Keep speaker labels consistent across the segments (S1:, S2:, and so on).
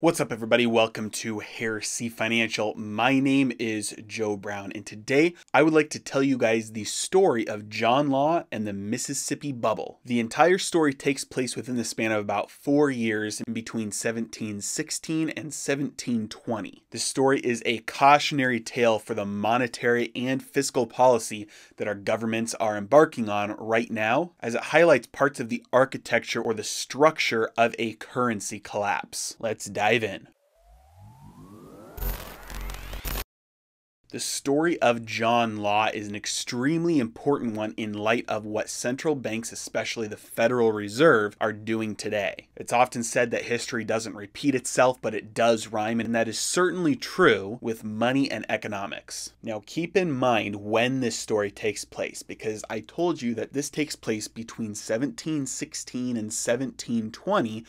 S1: What's up, everybody? Welcome to Heresy Financial. My name is Joe Brown, and today I would like to tell you guys the story of John Law and the Mississippi Bubble. The entire story takes place within the span of about four years in between 1716 and 1720. The story is a cautionary tale for the monetary and fiscal policy that our governments are embarking on right now, as it highlights parts of the architecture or the structure of a currency collapse. Let's dive dive in. The story of John Law is an extremely important one in light of what central banks, especially the Federal Reserve, are doing today. It's often said that history doesn't repeat itself, but it does rhyme, and that is certainly true with money and economics. Now, keep in mind when this story takes place, because I told you that this takes place between 1716 and 1720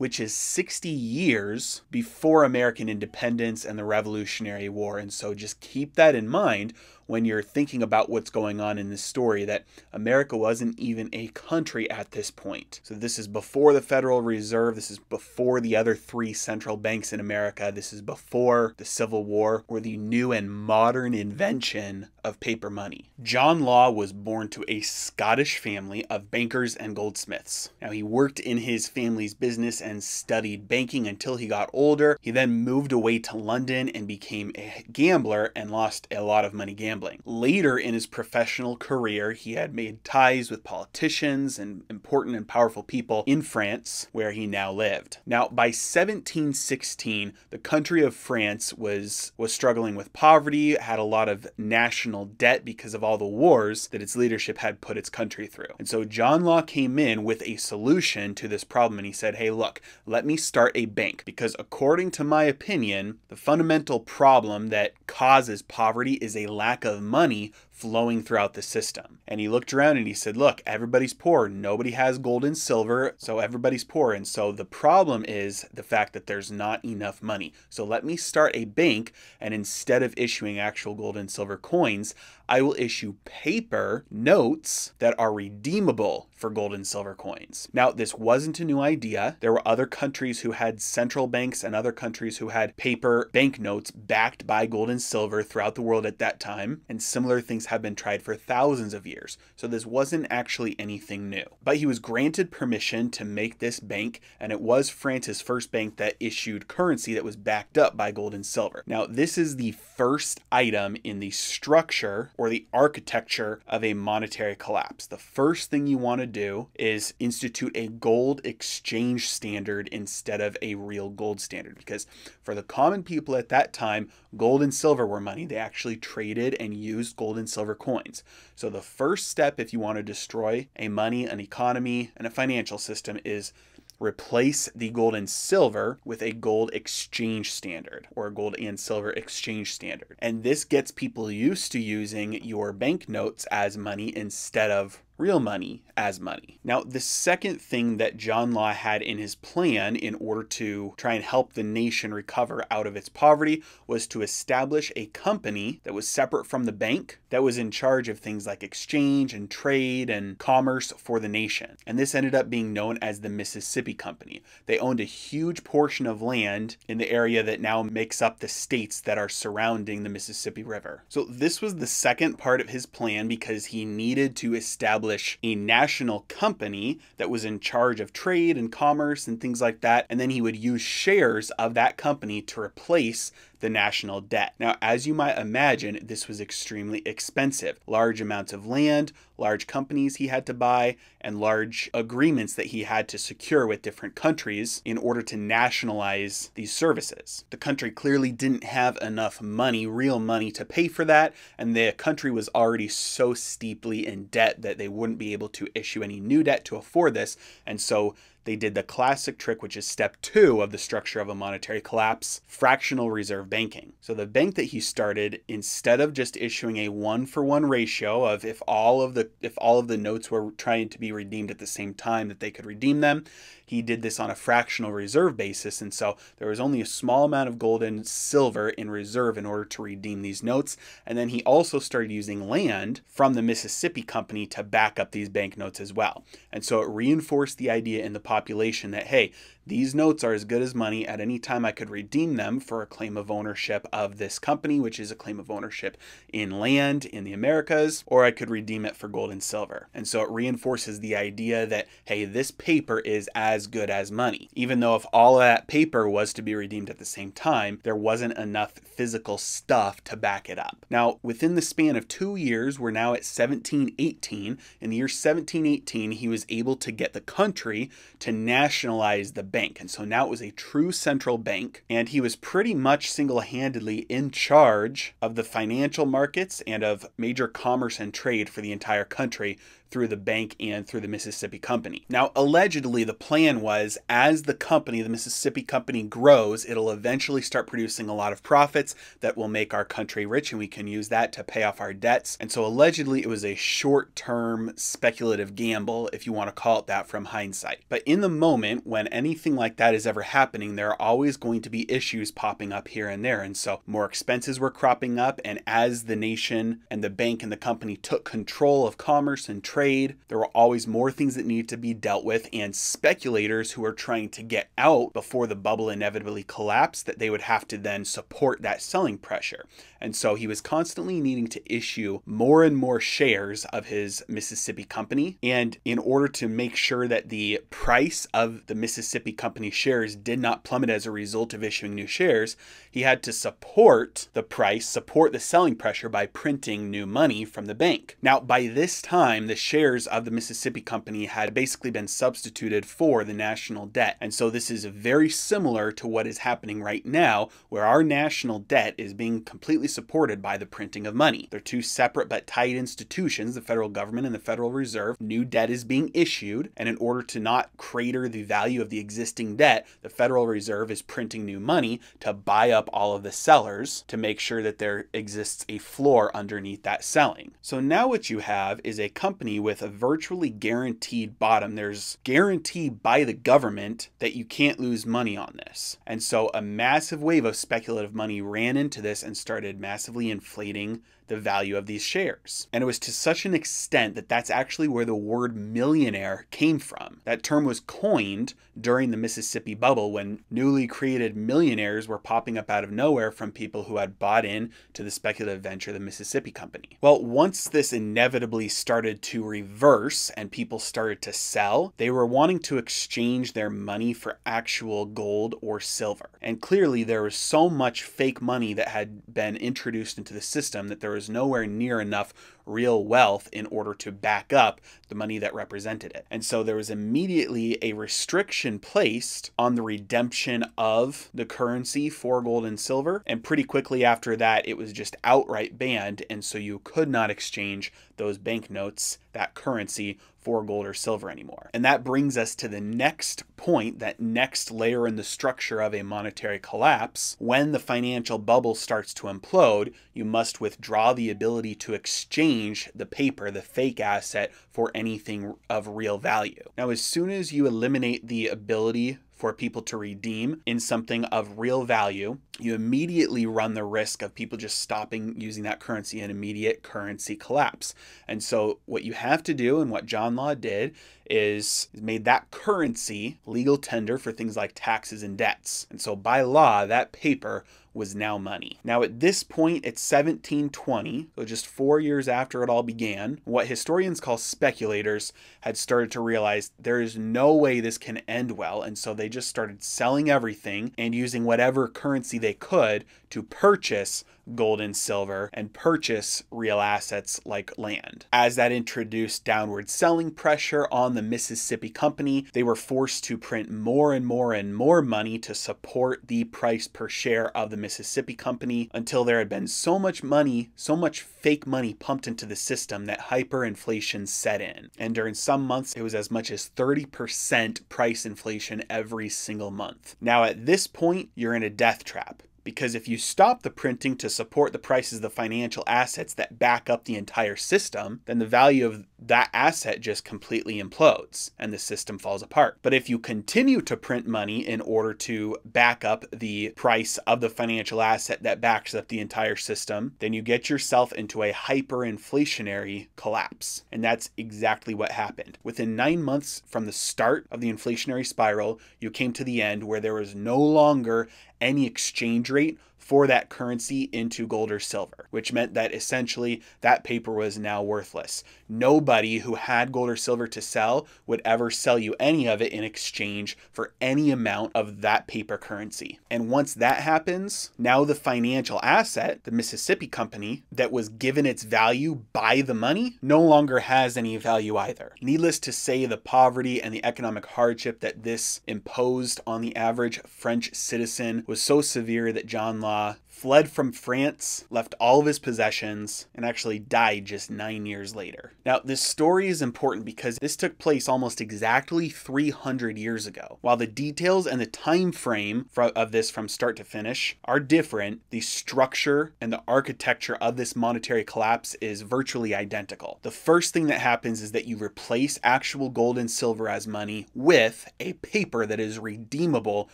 S1: which is 60 years before American independence and the Revolutionary War. And so just keep that in mind when you're thinking about what's going on in this story that America wasn't even a country at this point. So this is before the Federal Reserve, this is before the other three central banks in America, this is before the Civil War or the new and modern invention of paper money. John Law was born to a Scottish family of bankers and goldsmiths. Now he worked in his family's business and studied banking until he got older. He then moved away to London and became a gambler and lost a lot of money gambling gambling. Later in his professional career, he had made ties with politicians and important and powerful people in France, where he now lived. Now, by 1716, the country of France was was struggling with poverty, had a lot of national debt because of all the wars that its leadership had put its country through. And so John Law came in with a solution to this problem and he said, "Hey, look, let me start a bank because according to my opinion, the fundamental problem that causes poverty is a lack of of money flowing throughout the system. And he looked around and he said, Look, everybody's poor. Nobody has gold and silver, so everybody's poor. And so the problem is the fact that there's not enough money. So let me start a bank, and instead of issuing actual gold and silver coins, I will issue paper notes that are redeemable for gold and silver coins. Now, this wasn't a new idea. There were other countries who had central banks and other countries who had paper banknotes backed by gold and silver throughout the world at that time, and similar things have been tried for thousands of years, so this wasn't actually anything new. But he was granted permission to make this bank, and it was France's first bank that issued currency that was backed up by gold and silver. Now, this is the first item in the structure or the architecture of a monetary collapse. The first thing you want to do is institute a gold exchange standard instead of a real gold standard because for the common people at that time, gold and silver were money. They actually traded and used gold and silver silver coins. So the first step if you want to destroy a money, an economy, and a financial system is replace the gold and silver with a gold exchange standard or a gold and silver exchange standard. And this gets people used to using your banknotes as money instead of real money as money. Now, the second thing that John Law had in his plan in order to try and help the nation recover out of its poverty was to establish a company that was separate from the bank that was in charge of things like exchange and trade and commerce for the nation. And this ended up being known as the Mississippi Company. They owned a huge portion of land in the area that now makes up the states that are surrounding the Mississippi River. So, this was the second part of his plan because he needed to establish establish a national company that was in charge of trade and commerce and things like that. And then he would use shares of that company to replace the national debt. Now, as you might imagine, this was extremely expensive. Large amounts of land, large companies he had to buy, and large agreements that he had to secure with different countries in order to nationalize these services. The country clearly didn't have enough money, real money, to pay for that, and the country was already so steeply in debt that they wouldn't be able to issue any new debt to afford this, and so they did the classic trick, which is step two of the structure of a monetary collapse fractional reserve banking. So, the bank that he started, instead of just issuing a one for one ratio of if all of the if all of the notes were trying to be redeemed at the same time that they could redeem them, he did this on a fractional reserve basis. And so there was only a small amount of gold and silver in reserve in order to redeem these notes. And then he also started using land from the Mississippi Company to back up these banknotes as well. And so it reinforced the idea in the population that, hey, these notes are as good as money. At any time, I could redeem them for a claim of ownership of this company, which is a claim of ownership in land in the Americas, or I could redeem it for gold and silver. And so it reinforces the idea that, hey, this paper is as good as money. Even though if all of that paper was to be redeemed at the same time, there wasn't enough physical stuff to back it up. Now, within the span of two years, we're now at 1718. In the year 1718, he was able to get the country to nationalize the bank. And so now it was a true central bank, and he was pretty much single handedly in charge of the financial markets and of major commerce and trade for the entire country through the bank and through the Mississippi Company. Now, allegedly, the plan was as the company, the Mississippi Company, grows, it'll eventually start producing a lot of profits that will make our country rich, and we can use that to pay off our debts. And so, allegedly, it was a short term speculative gamble, if you want to call it that from hindsight. But in the moment, when anything like that is ever happening, there are always going to be issues popping up here and there. And so, more expenses were cropping up, and as the nation and the bank and the company took control of commerce and trade. There were always more things that needed to be dealt with, and speculators who were trying to get out before the bubble inevitably collapsed, that they would have to then support that selling pressure. And so he was constantly needing to issue more and more shares of his Mississippi company. And in order to make sure that the price of the Mississippi company shares did not plummet as a result of issuing new shares, he had to support the price, support the selling pressure by printing new money from the bank. Now, by this time, the shares of the Mississippi Company had basically been substituted for the national debt. And so this is very similar to what is happening right now, where our national debt is being completely supported by the printing of money. They're two separate but tied institutions, the federal government and the Federal Reserve. New debt is being issued, and in order to not crater the value of the existing debt, the Federal Reserve is printing new money to buy up all of the sellers to make sure that there exists a floor underneath that selling. So now what you have is a company with a virtually guaranteed bottom. There's guarantee by the government that you can't lose money on this. And so a massive wave of speculative money ran into this and started massively inflating the value of these shares. And it was to such an extent that that's actually where the word millionaire came from. That term was coined during the Mississippi bubble when newly created millionaires were popping up out of nowhere from people who had bought in to the speculative venture, the Mississippi Company. Well, once this inevitably started to reverse and people started to sell, they were wanting to exchange their money for actual gold or silver. And clearly, there was so much fake money that had been introduced into the system that there was was nowhere near enough real wealth in order to back up the money that represented it. And so there was immediately a restriction placed on the redemption of the currency for gold and silver. And pretty quickly after that, it was just outright banned. And so you could not exchange those banknotes, that currency, for gold or silver anymore. And that brings us to the next point, that next layer in the structure of a monetary collapse. When the financial bubble starts to implode, you must withdraw the ability to exchange the paper, the fake asset, for anything of real value. Now, as soon as you eliminate the ability for people to redeem in something of real value, you immediately run the risk of people just stopping using that currency and immediate currency collapse. And so, what you have to do, and what John Law did, is made that currency legal tender for things like taxes and debts. And so, by law, that paper was now money. Now, at this point, it's 1720, so just four years after it all began, what historians call speculators had started to realize there is no way this can end well, and so they just started selling everything and using whatever currency they could to purchase gold and silver and purchase real assets like land. As that introduced downward selling pressure on the Mississippi Company, they were forced to print more and more and more money to support the price per share of the Mississippi Company until there had been so much money, so much fake money pumped into the system that hyperinflation set in. And during some months, it was as much as 30% price inflation every single month. Now, at this point, you're in a death trap because if you stop the printing to support the prices of the financial assets that back up the entire system, then the value of that asset just completely implodes and the system falls apart. But if you continue to print money in order to back up the price of the financial asset that backs up the entire system, then you get yourself into a hyperinflationary collapse. And that's exactly what happened. Within nine months from the start of the inflationary spiral, you came to the end where there was no longer any exchange rate for that currency into gold or silver, which meant that essentially that paper was now worthless. Nobody who had gold or silver to sell would ever sell you any of it in exchange for any amount of that paper currency. And once that happens, now the financial asset, the Mississippi Company, that was given its value by the money, no longer has any value either. Needless to say, the poverty and the economic hardship that this imposed on the average French citizen was so severe that John Law uh, fled from France, left all of his possessions, and actually died just nine years later. Now, this story is important because this took place almost exactly 300 years ago. While the details and the time frame of this from start to finish are different, the structure and the architecture of this monetary collapse is virtually identical. The first thing that happens is that you replace actual gold and silver as money with a paper that is redeemable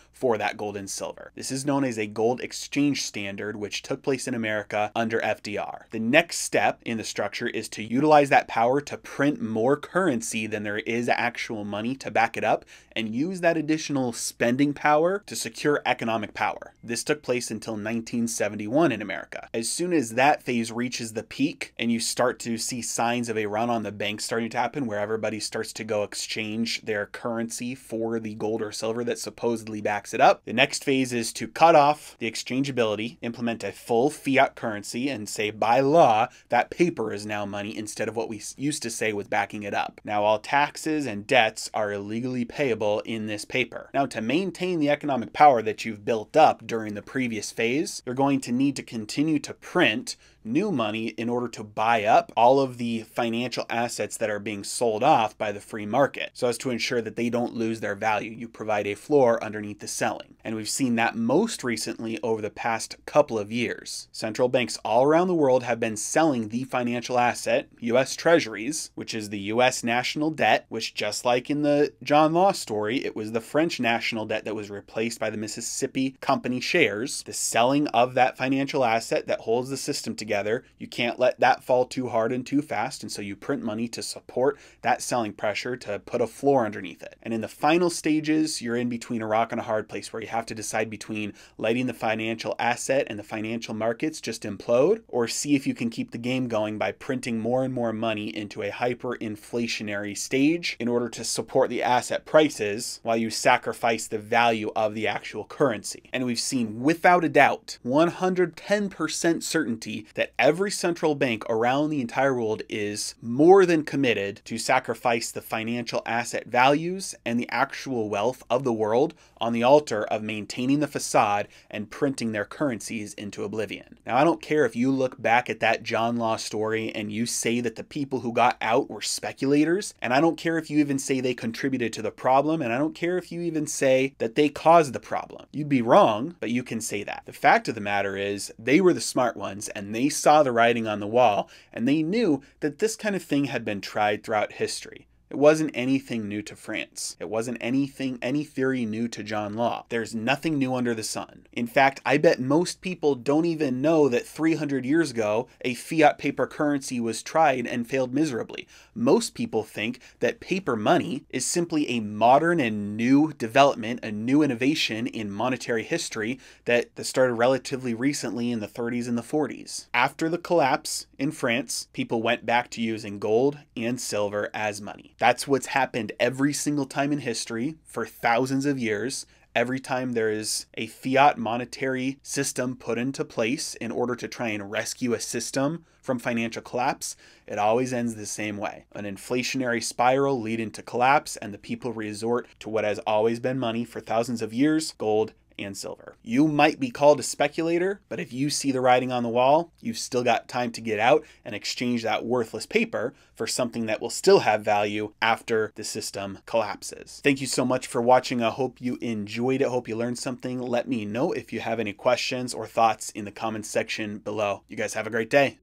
S1: for that gold and silver. This is known as a gold exchange standard standard, which took place in America under FDR. The next step in the structure is to utilize that power to print more currency than there is actual money to back it up and use that additional spending power to secure economic power. This took place until 1971 in America. As soon as that phase reaches the peak and you start to see signs of a run on the bank starting to happen where everybody starts to go exchange their currency for the gold or silver that supposedly backs it up, the next phase is to cut off the exchangeability implement a full fiat currency and say by law that paper is now money instead of what we used to say was backing it up. Now, all taxes and debts are illegally payable in this paper. Now, to maintain the economic power that you've built up during the previous phase, you're going to need to continue to print new money in order to buy up all of the financial assets that are being sold off by the free market so as to ensure that they don't lose their value. You provide a floor underneath the selling. And we've seen that most recently over the past couple of years. Central banks all around the world have been selling the financial asset, US Treasuries, which is the US national debt, which just like in the John Law story, it was the French national debt that was replaced by the Mississippi Company shares. The selling of that financial asset that holds the system together together. You can't let that fall too hard and too fast. And so you print money to support that selling pressure to put a floor underneath it. And in the final stages, you're in between a rock and a hard place where you have to decide between letting the financial asset and the financial markets just implode or see if you can keep the game going by printing more and more money into a hyperinflationary stage in order to support the asset prices while you sacrifice the value of the actual currency. And we've seen without a doubt 110% certainty that that every central bank around the entire world is more than committed to sacrifice the financial asset values and the actual wealth of the world on the altar of maintaining the facade and printing their currencies into oblivion. Now, I don't care if you look back at that John Law story and you say that the people who got out were speculators, and I don't care if you even say they contributed to the problem, and I don't care if you even say that they caused the problem. You'd be wrong, but you can say that. The fact of the matter is, they were the smart ones and they saw the writing on the wall, and they knew that this kind of thing had been tried throughout history. It wasn't anything new to France. It wasn't anything, any theory new to John Law. There's nothing new under the sun. In fact, I bet most people don't even know that 300 years ago, a fiat paper currency was tried and failed miserably. Most people think that paper money is simply a modern and new development, a new innovation in monetary history that, started relatively recently in the 30s and the 40s. After the collapse in France, people went back to using gold and silver as money. That's what's happened every single time in history for thousands of years. Every time there is a fiat monetary system put into place in order to try and rescue a system from financial collapse, it always ends the same way. An inflationary spiral leading to collapse, and the people resort to what has always been money for thousands of years gold and silver. You might be called a speculator, but if you see the writing on the wall, you've still got time to get out and exchange that worthless paper for something that will still have value after the system collapses. Thank you so much for watching. I hope you enjoyed it. Hope you learned something. Let me know if you have any questions or thoughts in the comments section below. You guys have a great day.